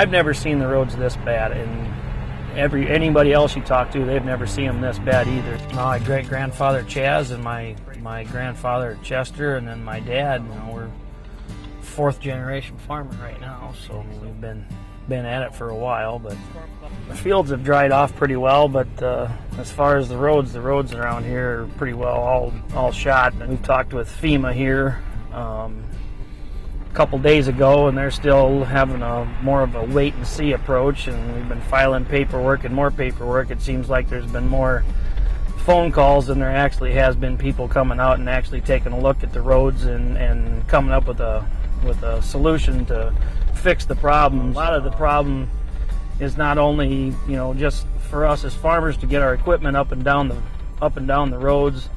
I've never seen the roads this bad, and every anybody else you talk to, they've never seen them this bad either. My great grandfather Chaz and my my grandfather Chester, and then my dad. You know, we're fourth generation farmer right now, so we've been been at it for a while. But the fields have dried off pretty well. But uh, as far as the roads, the roads around here are pretty well all all shot. And we've talked with FEMA here. Um, couple days ago, and they're still having a more of a wait and see approach. And we've been filing paperwork and more paperwork. It seems like there's been more phone calls than there actually has been people coming out and actually taking a look at the roads and, and coming up with a with a solution to fix the problem. A lot of the problem is not only you know just for us as farmers to get our equipment up and down the up and down the roads,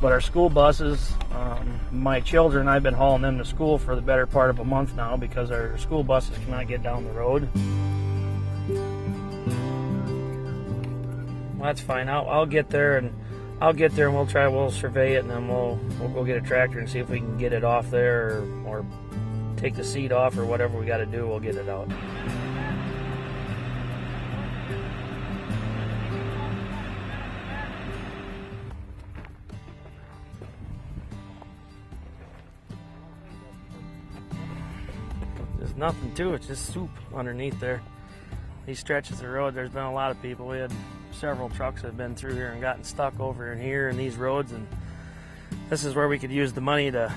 but our school buses. Um, my children, I've been hauling them to school for the better part of a month now because our school buses cannot get down the road. Well, that's fine. I'll, I'll get there and I'll get there and we'll try. We'll survey it and then we'll we'll go get a tractor and see if we can get it off there or, or take the seat off or whatever we got to do. We'll get it out. Nothing to it, just soup underneath there. These stretches of road, there's been a lot of people. We had several trucks that have been through here and gotten stuck over in here in these roads, and this is where we could use the money to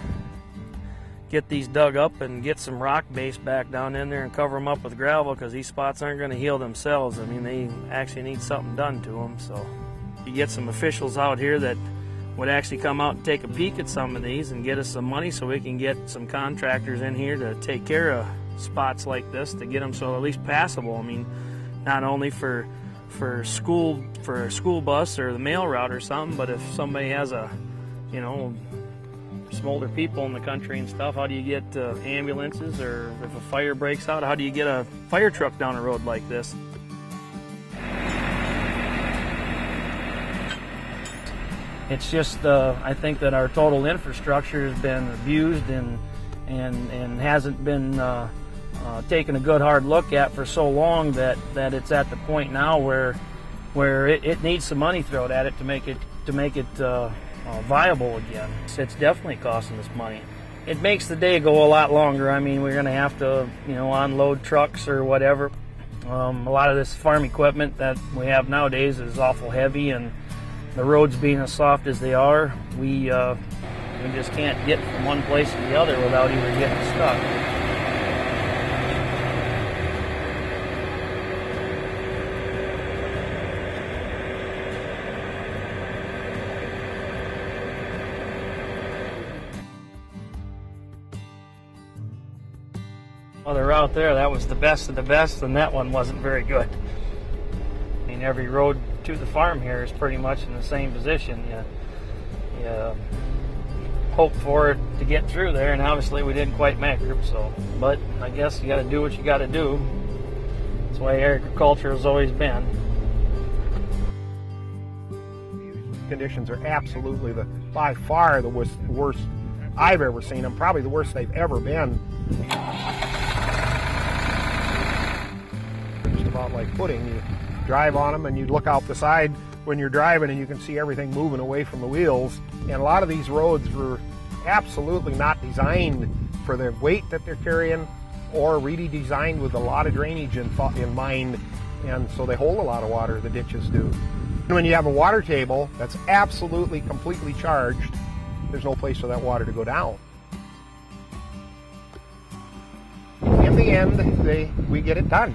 get these dug up and get some rock base back down in there and cover them up with gravel because these spots aren't going to heal themselves. I mean, they actually need something done to them. So you get some officials out here that would actually come out and take a peek at some of these and get us some money so we can get some contractors in here to take care of spots like this to get them so at least passable. I mean, not only for for school for a school bus or the mail route or something, but if somebody has a you know some older people in the country and stuff, how do you get uh, ambulances or if a fire breaks out, how do you get a fire truck down a road like this? It's just, uh, I think that our total infrastructure has been abused and and and hasn't been uh, uh, taken a good hard look at for so long that that it's at the point now where where it, it needs some money thrown at it to make it to make it uh, uh, viable again. It's definitely costing us money. It makes the day go a lot longer. I mean, we're going to have to, you know, unload trucks or whatever. Um, a lot of this farm equipment that we have nowadays is awful heavy, and the roads being as soft as they are, we uh, we just can't get from one place to the other without even getting stuck. Well, the route there, that was the best of the best, and that one wasn't very good. I mean, every road to the farm here is pretty much in the same position. You, you um, hope for it to get through there, and obviously we didn't quite make it. So, but I guess you got to do what you got to do. That's the way agriculture has always been. Conditions are absolutely the by far the worst, worst I've ever seen them. Probably the worst they've ever been. About like footing. You drive on them and you look out the side when you're driving and you can see everything moving away from the wheels. And a lot of these roads were absolutely not designed for the weight that they're carrying or really designed with a lot of drainage in, in mind. And so they hold a lot of water, the ditches do. And when you have a water table that's absolutely completely charged, there's no place for that water to go down. In the end, they, we get it done.